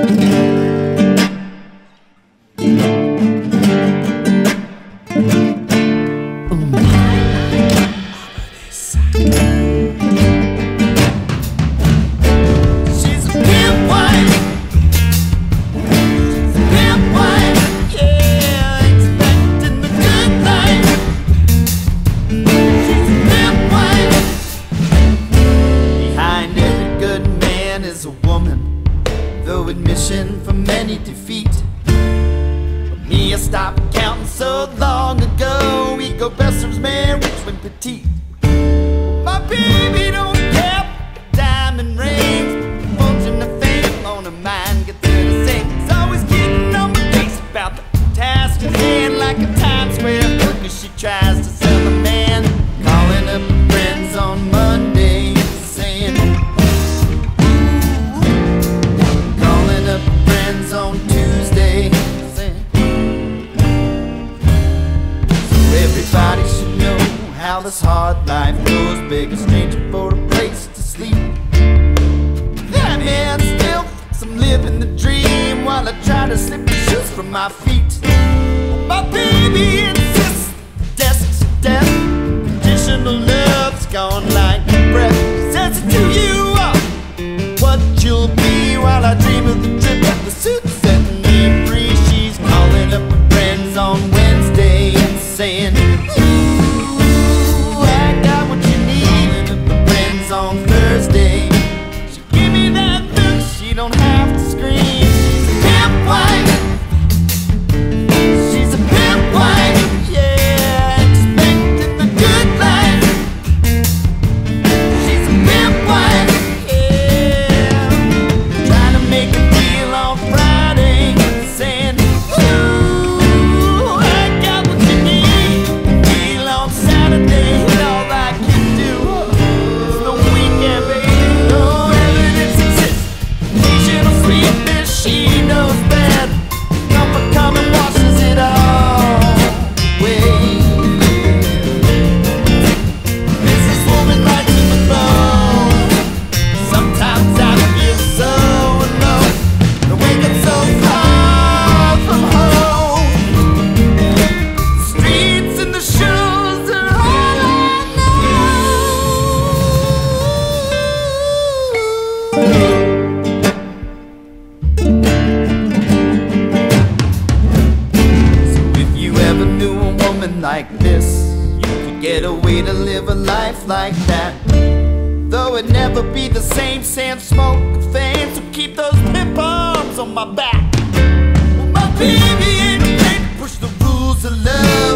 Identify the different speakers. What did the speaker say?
Speaker 1: Mm-hmm. We stopped counting so long ago. Eco Besser's marriage went petite. My. how this hard life goes Big stranger for a place to sleep. That man still thinks I'm living the dream While I try to slip the shoes from my feet. My baby insists death to death Conditional love's gone like breath. Says it to you up What you'll be while I dream of the trip on Friday. like this. You could get away to live a life like that. Though it'd never be the same, sand, smoke fans So keep those pip bombs on my back. My baby ain't push the rules of love.